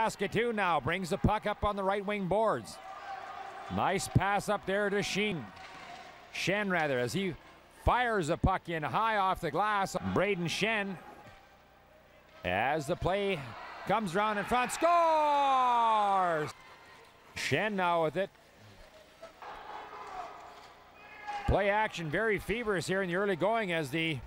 Saskatoon now brings the puck up on the right wing boards. Nice pass up there to Sheen. Schenn rather as he fires the puck in high off the glass. Brayden Schenn as the play comes around in front, scores! Schenn now with it. Play action very feverish here in the early going as the